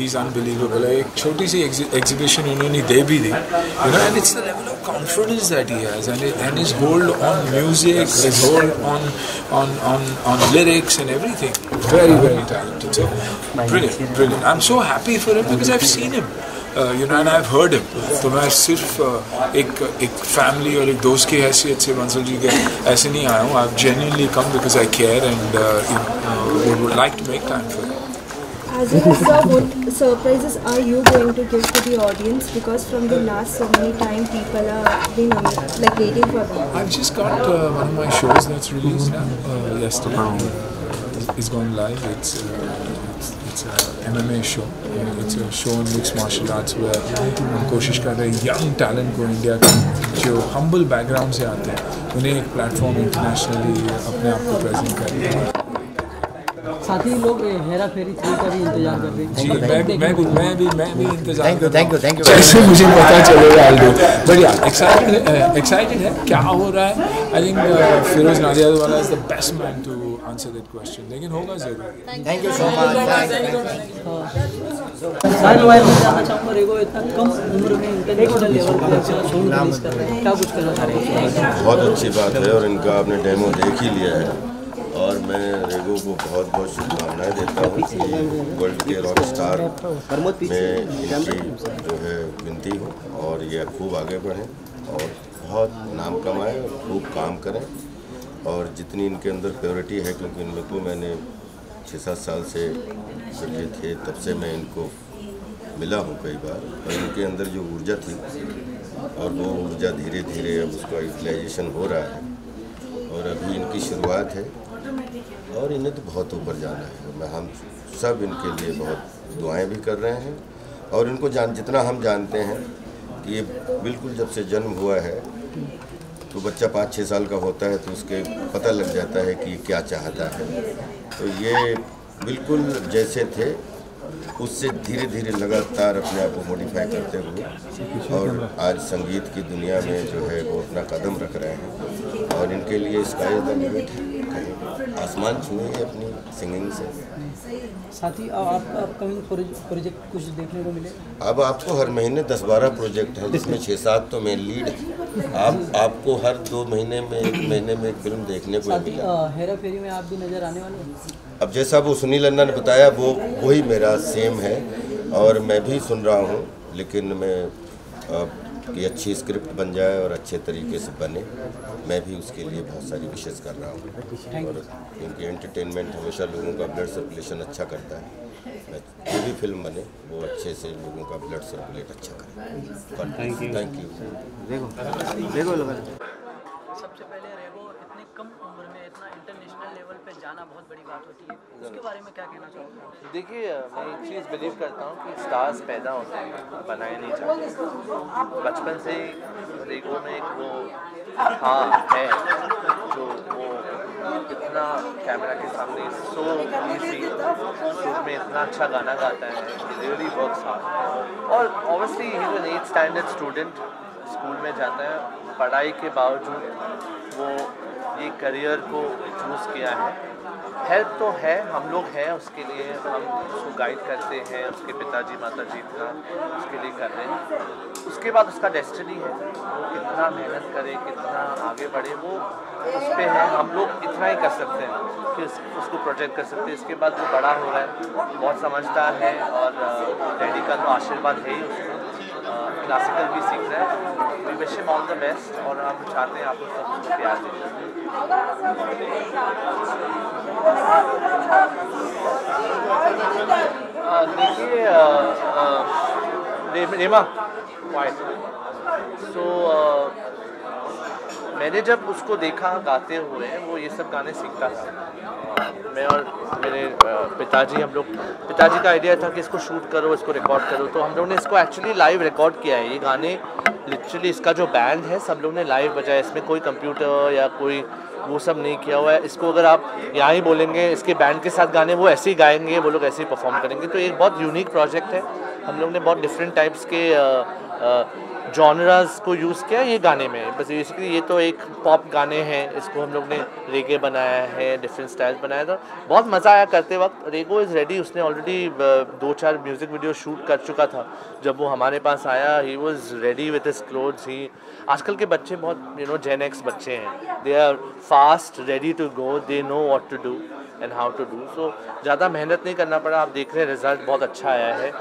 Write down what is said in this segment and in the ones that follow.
he's unbelievable. एक छोटी सी exhibition उन्होंने दे भी दी, you know, and it's the level of confidence that he has, and and his hold on music, his hold on on on on lyrics and everything. Very very talented. So brilliant, brilliant. I'm so happy for him because I've seen him. You know and I heard him तो मैं सिर्फ uh, एक एक family और एक दोस्त की हैसियत से बंसल जी के ऐसे नहीं आया हूँ I genuinely come because I care and would like to make time for As a sir, what surprises are you going to give to the audience? Because from the last so many time, people are been um, like waiting for them. I've just got uh, one of my shows that's released now uh, yesterday. It's gone live. It's uh, it's, it's a MMA show. It's a show in mixed martial arts where हम कोशिश कर रहे हैं young talent को India के जो humble background से आते हैं उन्हें एक प्लेटफॉर्म इंटरनेशनली अपने आप को प्रेजेंट करते हैं साथ ही लोग हेरा फेरी थ्री का भी इंतज़ार कर रहे हैं। जी मैं मैं भी मैं भी मैं भी इंतज़ार Thank you, thank you, thank you. जैसे मुझे पता चलेगा I do but yeah excited excited है? क्या हो रहा है? आई थिंक फिरोज नादियाद वाला is the best man to answer that question लेकिन होगा ज़रूर। Thank you so much. Thank you. Side wide में जानना चाहूँगा रेगो इतना कम उम्र में इंटरनेशनल लेवल पे अपना सॉन्ग रिलीज़ कर रहे हैं क्या कुछ चाह रहे हैं? बहुत अच्छी बात है और इनका आपने डेमो देख ही लिया है। और मैं रेगो को बहुत बहुत शुभकामनाएँ देता हूँ कि वर्ल्ड के रॉक स्टार में इनकी जो है विनती हो और ये खूब आगे बढ़ें और बहुत नाम कमाएँ, खूब काम करें और जितनी इनके अंदर प्योरिटी है, क्योंकि इनमें को मैंने छः सात साल से जब थे, तब से मैं इनको मिला हूँ कई बार। और इनके अंदर जो ऊर्जा थी और वो ऊर्जा धीरे धीरे अब उसका यूटिलाइजेशन हो रहा है और अभी इनकी शुरुआत है। और इन्हें तो बहुत ऊपर जाना है। मैं, हम सब इनके लिए बहुत दुआएँ भी कर रहे हैं। और इनको जान, जितना हम जानते हैं कि ये बिल्कुल जब से जन्म हुआ है तो बच्चा पाँच छः साल का होता है तो उसके पता लग जाता है कि ये क्या चाहता है। तो ये बिल्कुल जैसे थे, उससे धीरे धीरे लगातार अपने आप को मॉडिफाई करते हुए और आज संगीत की दुनिया में जो है वो अपना कदम रख रहे हैं। और इनके लिए इसका लिमिट है। आसमान छुए हैं अपनी सिंगिंग से। साथ ही आपका अपकमिंग प्रोजेक्ट कुछ देखने को मिले? अब आपको हर महीने दस बारह प्रोजेक्ट हैं जिसमें छः सात तो मेन लीड है आप आपको हर दो महीने में एक महीने में एक फ़िल्म देखने को साथ ही हेरा फेरी में आप भी नज़र आने वाले अब जैसा वो सुनील अन्ना ने बताया वो वही मेरा सेम है। और मैं भी सुन रहा हूँ लेकिन मैं कि अच्छी स्क्रिप्ट बन जाए और अच्छे तरीके से बने। मैं भी उसके लिए बहुत सारी विशेष कर रहा हूँ। और क्योंकि एंटरटेनमेंट हमेशा लोगों का ब्लड सर्कुलेशन अच्छा करता है। जो भी फ़िल्म बने वो अच्छे से लोगों का ब्लड सर्कुलेट अच्छा करें। थैंक यू थैंक यू सबसे पहले रेगो इतनी कम उम्र में इतना इंटरनेशनल लेवल पे जाना बहुत बड़ी बात होती है। उसके बारे में क्या कहना चाहोगे? देखिए, मैं एक चीज़ बिलीव करता हूँ कि स्टार्स पैदा होते हैं, बनाए नहीं जाते। बचपन से रेगो में एक वो हाँ है, जो वो इतना कैमरा के सामने सो इजी सुर में इतना अच्छा गाना गाता है रियली वर्क्स हार्ड और obviously he an eight standard student school में जाता है, पढ़ाई के बावजूद वो ये करियर को चूज़ किया है। हेल्प तो है हम लोग हैं उसके लिए हम उसको गाइड करते हैं उसके पिताजी माता जी इतना उसके लिए कर रहे हैं। उसके बाद उसका डेस्टिनी है वो कितना मेहनत करे कितना आगे बढ़े वो उस पर है। हम लोग इतना ही कर सकते हैं कि उस, उसको प्रोजेक्ट कर सकते हैं। इसके बाद वो बड़ा हो रहा है बहुत समझदार है और डैडी का तो आशीर्वाद है ही उसको। क्लासिकल भी सीख रहा है। We wish him all the best और हम चाहते हैं आप लोग सब उसको प्यार दें। देखिए रेमा सो मैंने जब उसको देखा, गाते हुए, वो ये सब गाने सीखता था। मैं और मेरे पिताजी, हम लोग, पिताजी का आइडिया था कि इसको शूट करो, इसको रिकॉर्ड करो। तो हम लोग ने इसको एक्चुअली लाइव रिकॉर्ड किया है। ये गाने लिटरली इसका जो बैंड है, सब लोग ने लाइव बजाया, इसमें कोई कंप्यूटर या कोई वो सब नहीं किया हुआ है। इसको अगर आप यहाँ ही बोलेंगे, इसके बैंड के साथ गाने, वो ऐसे ही गाएँगे, वो लोग ऐसे ही परफॉर्म करेंगे। तो एक बहुत यूनिक प्रोजेक्ट है। हम लोग ने बहुत डिफरेंट टाइप्स के जॉनरास को यूज़ किया ये गाने में? बस बेसिकली ये तो एक पॉप गाने हैं, इसको हम लोग ने रेगे बनाया है डिफरेंट स्टाइल्स बनाया था। बहुत मज़ा आया करते वक्त। रेगो इज़ रेडी उसने ऑलरेडी दो चार म्यूज़िक वीडियो शूट कर चुका था। जब वो हमारे पास आया he was ready with his clothes ही आजकल के बच्चे बहुत यू नो जेन एक्स बच्चे हैं। They are fast ready to go they know what to do and how to do so ज़्यादा मेहनत नहीं करना पड़ा। आप देख रहे हैं रिज़ल्ट बहुत अच्छा आया है।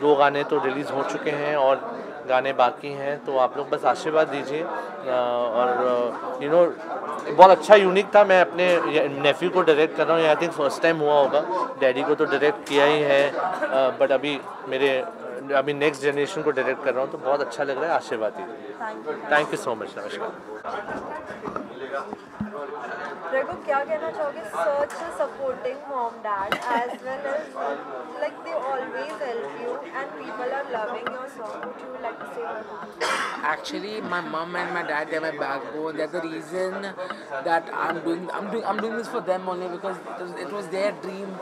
दो गाने तो रिलीज़ हो चुके हैं और गाने बाकी हैं तो आप लोग बस आशीर्वाद दीजिए। और यू नो बहुत अच्छा यूनिक था, मैं अपने नेफ्यू को डायरेक्ट कर रहा हूँ। आई थिंक फ़र्स्ट टाइम हुआ होगा। डैडी को तो डायरेक्ट किया ही है। बट अभी मेरे, अभी नेक्स्ट जनरेशन को डायरेक्ट कर रहा हूँ तो बहुत अच्छा लग रहा है, आशीर्वाद दीजिए। थैंक यू सो मच नमस्कार Rego, क्या कहना चाहोगे such a supporting mom dad as well as like they always help you and people are loving your song. Would you like to say more? Actually, my mom and my dad they're my backbone. They're the reason that I'm doing I'm doing I'm doing this for them only because it was, it was their dream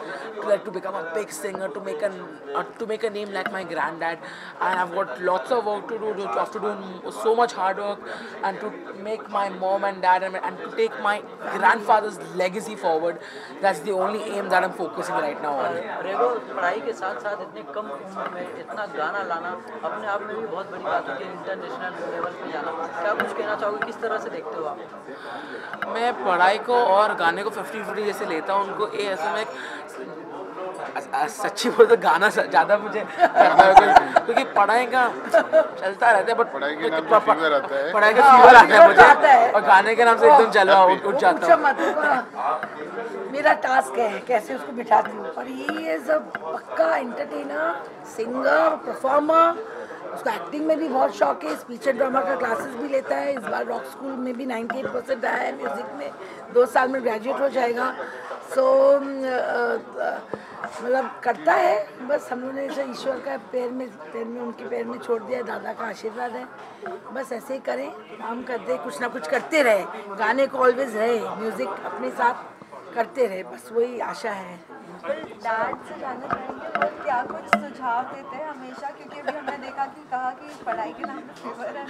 to like to become a big singer to make an uh, to make a name like my granddad. And I've got lots of work to do. To have to do so much hard work and to make my mom and dad and, and to take my grandfather's legacy forward. That's the only aim that I'm focusing right now on. Rego पढ़ाई के साथ साथ इतने कम उम्र में इतना गाना लाना अपने आप में भी बहुत बड़ी बात होती है इंटरनेशनल लेवल पे जाना क्या कुछ कहना चाहोगे किस तरह से देखते हो आप मैं पढ़ाई को और गाने को फिफ्टी फिफ्टी जैसे लेता हूँ उनको ये ऐसे में सच्ची बोल तो गाना ज़्यादा मुझे क्योंकि पढ़ाई का चलता रहता है बट पढ़ाई के नाम फीवर आता है। पढ़ाई का फीवर आता है मुझे। और गाने के नाम से एकदम चलवा उठ जाता हूँ। मेरा टास्क है कैसे उसको बिठाती हूँ। पर ये इज़ अ पक्का एंटरटेनर सिंगर परफॉर्मर उसको एक्टिंग में भी बहुत शौक है स्पीच एंड ड्रामा का क्लासेस भी लेता है। इस बार रॉक स्कूल में भी 98 परसेंट आया है म्यूज़िक में। दो साल में ग्रेजुएट हो जाएगा। सो so, मतलब करता है, बस हम लोग ने जैसे ईश्वर का पैर में पैर में, उनके पैर में छोड़ दिया, दादा का आशीर्वाद है। बस ऐसे ही करें, काम करते, कुछ ना कुछ करते रहे। गाने को ऑलवेज रहे म्यूज़िक अपने साथ करते रहे, बस वही आशा है। डैड से जानना चाहेंगे वो क्या कुछ सुझाव देते हैं हमेशा? क्योंकि अभी हमने देखा कि कहा कि पढ़ाई के नाम पे फेवर है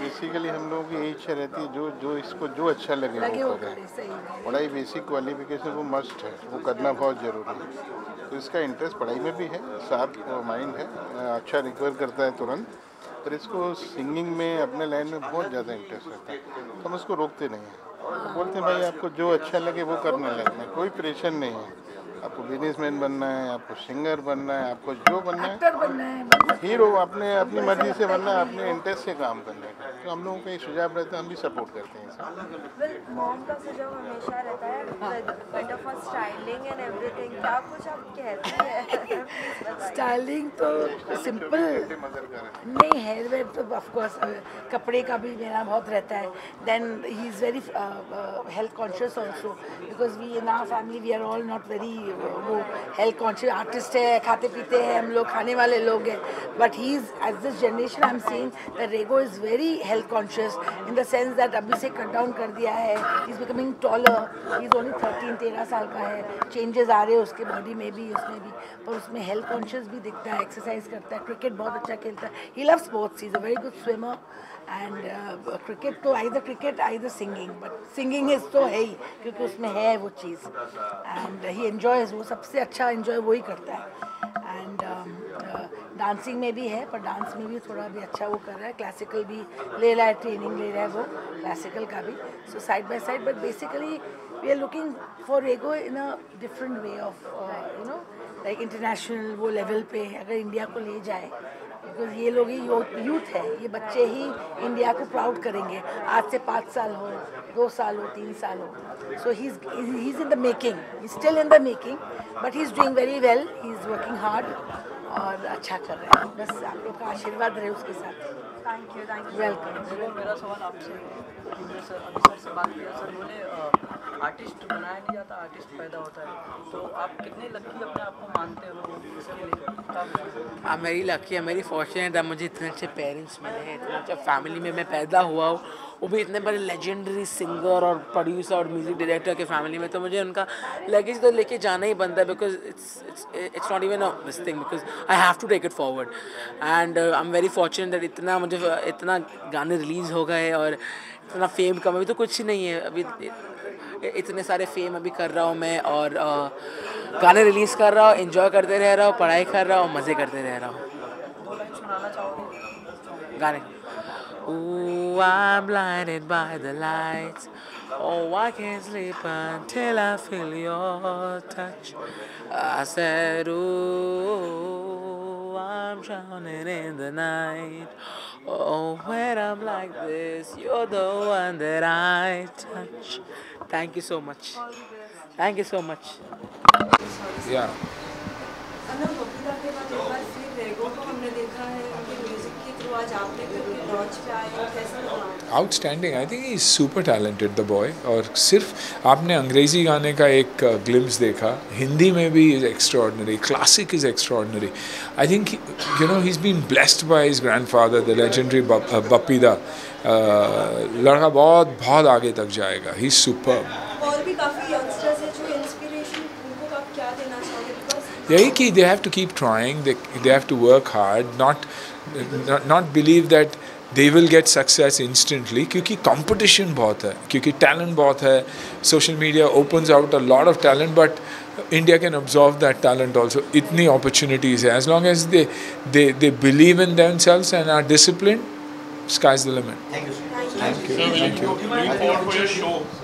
बेसिकली हम लोगों की यही इच्छा रहती है जो जो इसको जो अच्छा लगे, लगे वो करे। है। पढ़ाई बेसिक क्वालिफिकेशन वो मस्ट है वो करना बहुत ज़रूरी है। तो इसका इंटरेस्ट पढ़ाई में भी है साथ माइंड है अच्छा रिकवर करता है तुरंत पर इसको सिंगिंग में अपने लाइन में बहुत ज़्यादा इंटरेस्ट रहता है। तो हम उसको रोकते नहीं हैं। बोलते हैं भाई आपको जो अच्छा लगे वो करने लगना है कोई प्रेशर नहीं है। आपको बिजनेसमैन बनना है आपको सिंगर बनना है आपको जो बनना है है हीरो अपने अपनी मर्ज़ी से बनना है अपने इंटरेस्ट से काम करना का तो हम लोगों का ये सुझाव रहता है हम भी सपोर्ट करते हैं मॉम का सुझाव हमेशा रहता है better for styling and everything क्या कुछ आप कहते हैं? स्टाइलिंग तो सिंपल नहीं हेयर वेयर तो ऑफकोर्स कपड़े का भी मेरा बहुत रहता है। Then he is very health conscious also because we in are family we are all not very वो हेल्थ कॉन्शियस आर्टिस्ट है खाते पीते हैं हम लोग खाने वाले लोग हैं। But he is as this generation I am seeing that Rego is very health conscious in the sense that अभी से कट डाउन कर दिया है। Is becoming taller is only thirteen तेरह साल का है। चेंजेस आ रहे हैं उसके बॉडी में भी, उसमें भी। पर उसमें हेल्थ कॉन्शियस भी दिखता है एक्सरसाइज करता है। क्रिकेट बहुत अच्छा खेलता है। He love sports is a very good swimmer and cricket तो I the cricket I the singing but singing is तो है ही, क्योंकि उसमें है वो चीज़। एंड ही एन्जॉयज वो सबसे अच्छा इन्जॉय वही करता है। डांसिंग में भी है, पर डांस में भी थोड़ा भी अच्छा वो कर रहा है। क्लासिकल भी ले रहा है ट्रेनिंग ले रहा है वो क्लासिकल का भी। So side by side but basically we are looking for Rego in a different way of you know like international वो लेवल पे, अगर इंडिया को ले जाए बिकॉज़ ये लोग ही यूथ है, ये बच्चे ही इंडिया को प्राउड करेंगे। आज से पाँच साल हो, दो साल हो, तीन साल हो। So he is in the making still in the making but he is doing very well he is working hard और अच्छा कर रहे हैं। बस आप लोग का आशीर्वाद रहे उसके साथ। Thank you thank you welcome मेरा सवाल आपसे सर अभी सर से बात किया सर बोले आर्टिस्ट बनाया नहीं जाता आर्टिस्ट पैदा होता है। तो आप कितने लक्की अपने आप को मानते हो इसके लिए? क्या I'm very lucky, I'm very fortunate that मुझे इतने अच्छे पेरेंट्स मिले हैं इतना अच्छा फैमिली में मैं पैदा हुआ हूँ वो भी इतने बड़े लेजेंडरी सिंगर और प्रोड्यूसर और म्यूज़िक डायरेक्टर के फैमिली में तो मुझे उनका लगेज तो लेके जाना ही बनता है because it's it's it's not even this thing because I have to take it forward and I am very fortunate that इतना मुझे इतना गाने रिलीज़ हो गए और इतना फेम कम अभी तो कुछ ही नहीं है अभी इतने सारे फेम अभी कर रहा हूँ मैं और uh, गाने रिलीज़ कर रहा हूँ इन्जॉय करते रह रहा हूँ पढ़ाई कर रहा हूँ मज़े करते रह रहा हूँ गाने Ooh, I'm blinded by the lights. Oh, I can't sleep until I feel your touch. I said, Ooh, I'm drowning in the night. Oh, when I'm like this, you're the one that I touch. Thank you so much. Thank you so much. Yeah. Outstanding I think is super talented the boy और सिर्फ़ आपने अंग्रेज़ी गाने का एक glimpse देखा। हिंदी में भी is extraordinary classic is extraordinary I think you know he is been blessed by his grandfather the legendary Bappida लड़का बहुत बहुत आगे तक जाएगा. ही सुपर यही कि they have to keep trying they have to work hard not not believe that they will get success instantly क्योंकि competition बहुत है क्योंकि टैलेंट बहुत है social media opens out a lot of talent but India can observe that talent also इतनी opportunities है as long as they they they believe in themselves and are discipline sky's the limit thank you